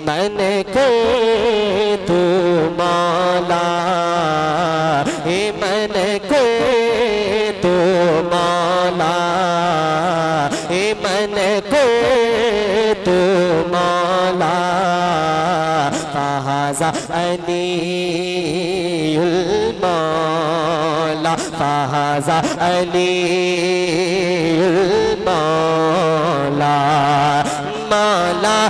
मन के तू माला। हे मन के तू माला। हे मन के तू माला। फहाजा अली मौला। फहाजा अली मौला। मौला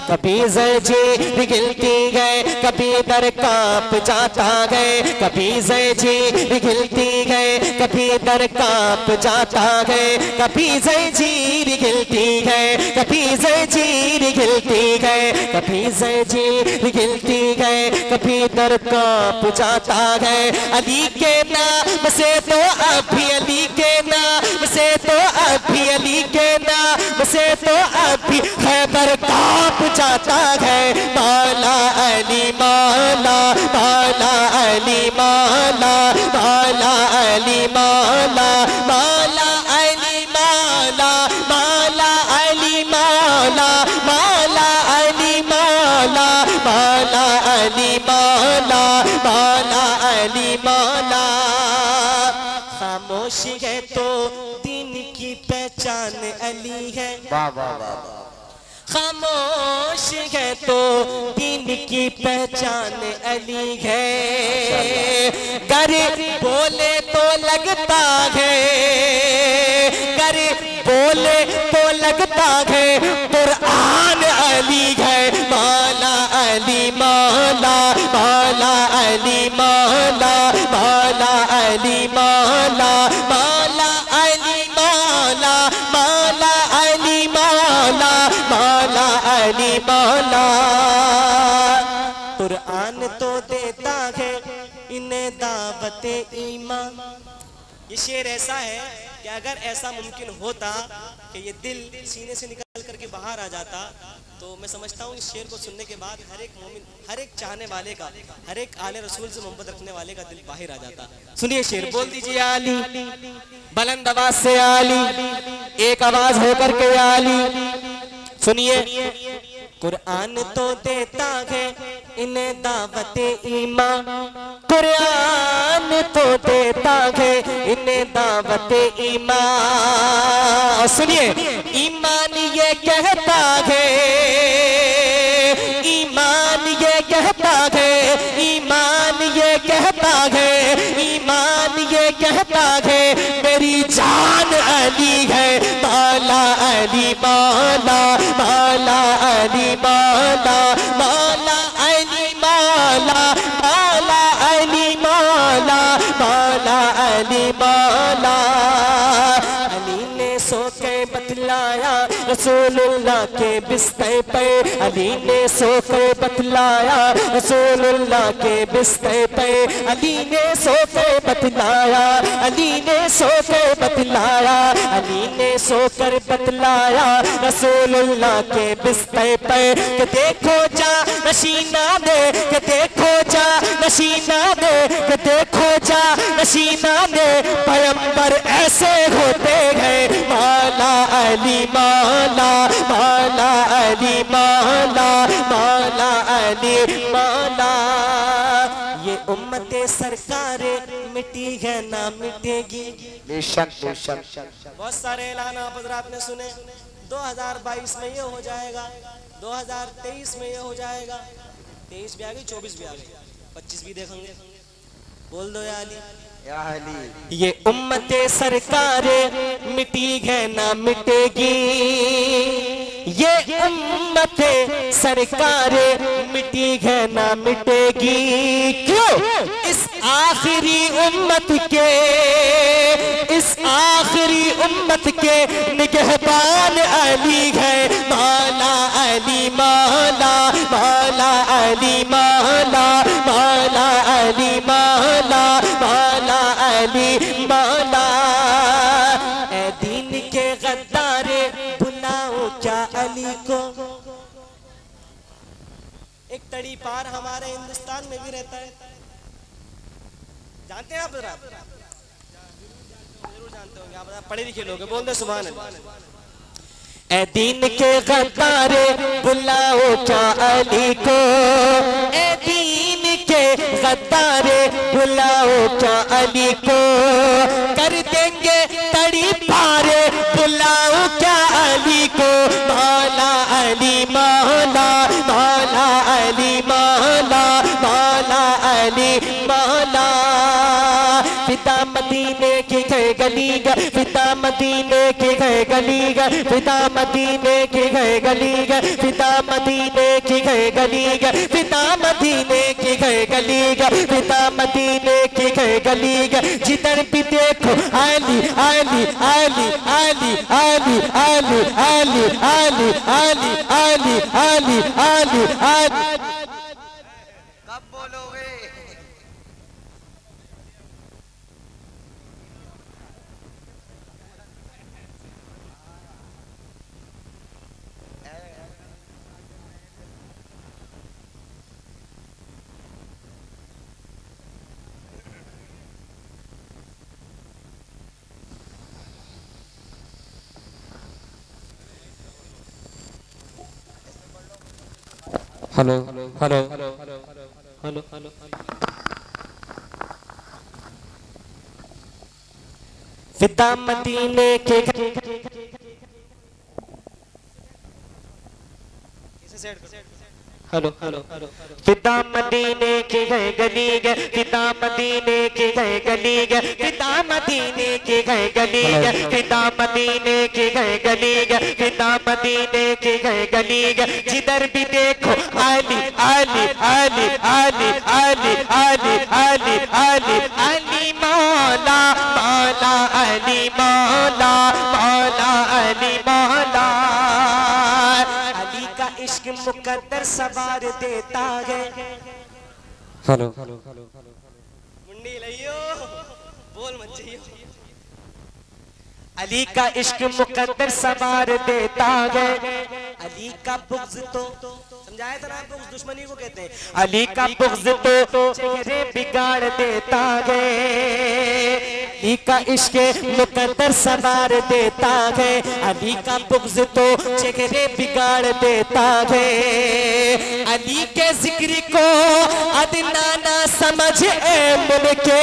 कभी जजी गिलती गए, कभी दर काँप जाता गए, कभी जजी गिलती गए, कभी दर काँप जाता गए, कभी जजीर गिलती गए, कभी जजीर गिलती गए, कभी जजीर गिलती गए, कभी दर काँप जाता गए। अली के नाम से तो अभी, अली के नाम से तो अभी, अली के नाम से अभी खैबर काप जाता है। माला अली, माला माला अली, माला माला अली, माला मौला की पहचान अली है। वाह वाह वाह खामोश है तो दिन की पहचान अली है। कर बोले तो लगता है। कर बोले तो लगता है। कुरआन तो देता है, इन्हें दावत ईमान। ये शेर ऐसा है कि अगर ऐसा मुमकिन होता कि ये दिल सीने से निकल करके बाहर आ जाता तो मैं समझता हूँ इस शेर को सुनने के बाद हर एक मोमिन, हर एक चाहने वाले का, हर एक आले रसूल से मोहब्बत रखने वाले का दिल बाहर आ जाता। सुनिए शेर, बोल दीजिए आली। बुलंद आवाज़ से आली। एक आवाज़ होकर के आली। सुनिए। कुरआन तो देता है इन्हें दावत ईमान। कुरआन तो देता है, इन्हें दावत ईमान। सुनिए, ईमान ये कहता है, ईमान ये कहता है, ईमान ये कहता है, ईमान ये कहता है, मेरी जान अली है, मौला अली मौला मौला अली मौला मौला मौला अली ने सो के बतलाया, रसूलुल्लाह के बिस्तर पे अली ने सो के बतलाया, रसूलुल्लाह के बिस्तर पे अली ने सो के बतलाया, अली ने सो के बतलाया, अली ने सो कर बतलाया, रसूलुल्लाह के बिस्तर पे कि देखो जा, नशीना दे, कि देखो जा, नशीना दे, कि देखो जा, नशीना दे पैगंबर ऐसे होते हैं। मौला अली मौला मौला अली मौला मौला अली मौला। ये उम्मत सरकार मिटी है ना मिटेगी। बेशक बेशक। बहुत सारे ऐलान आप हजरात ने सुने। 2022 में ये हो जाएगा। 2023 में ये हो जाएगा। 23 भी आ गई 24 भी आ गई। 25 भी देखेंगे। बोल दो या अली या अली। ये उम्मत सरकार मिटी है ना मिटेगी। ये उम्मत सरकार मिटी है ना मिटेगी। क्यों? इस आखिरी उम्मत के, इस आखिरी उम्मत के निगहबान अली है, माला अली, माला माला अली, मौला मौला। ए दीन के गद्दारे बुलाओ क्या अली को। एक तड़ी पार हमारे हिंदुस्तान में भी रहता है। जानते हैं आप पढ़े लिखे लोग। बोल दे सुबह ए दीन के बुलाओ क्या अली को। ए दीन के गद्दारे बुलाओ क्या अली को। कर देंगे तड़ी पारे। बुलाओ क्या अली को। मौला अली मौला मौला अली मौला मौला अली मौला। पिता मदीने की गए गली पिता मदीने की गए गली पिता मदीने की गए गली पिता मदीने की गए गली गए पिता मदीने की गए गली गए पिता मदीने की गए गली गए जिधर भी देखो आली आली आली आली आली आली आली आली आली आली आली आली आली कब हेलो हेलो हेलो हेलो मदीने के हेलो हेलो फिदा मदीने के गए गली गए फिदा मदीने के गए गली गए फिदा मदीने के गए गली गए फिदा मदीने के गए गली गए फिदा मदीने के गए गली गए जिधर भी देखो आली आली आली आली आली आली आली आली मौला मुकद्दर सवार देता है। हेलो। मुंडी लियो बोल मत चाहिए अली का इश्क मुकद्दर सवार देता है। अली का बुग्ज तो समझाया था ना बुग्ज दुश्मनी को कहते हैं। अली का बुग्ज तो चेहरे बिगाड़ देता है। अली का इश्क मुकद्दर सवार देता है। अली का बुग्ज तो चेहरे बिगाड़ देता है। अली के ज़िक्र को अदना ना समझ ए मुनके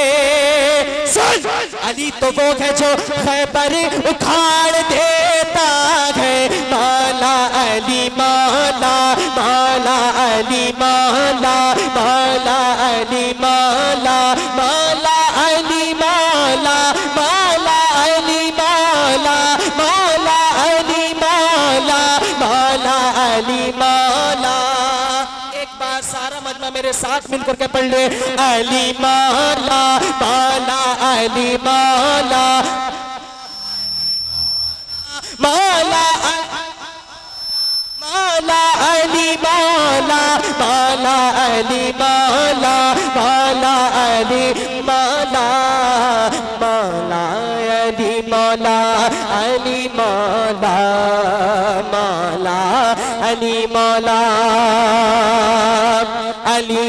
सुन। अली तो वो है जो खैबर उखाड़ देता अली मौला मौला अली मौला मौला अली मौला मौला अली मौला मौला अली मौला मौला अली मौला एक बार सारा मजमा मेरे साथ मिलकर के पढ़ ले। अली मौला मौला अली मौला मौला मौला अली बाला बाला अली बाला बाला अली बाला बाला अली मौला अली मौला माला अली मौला अली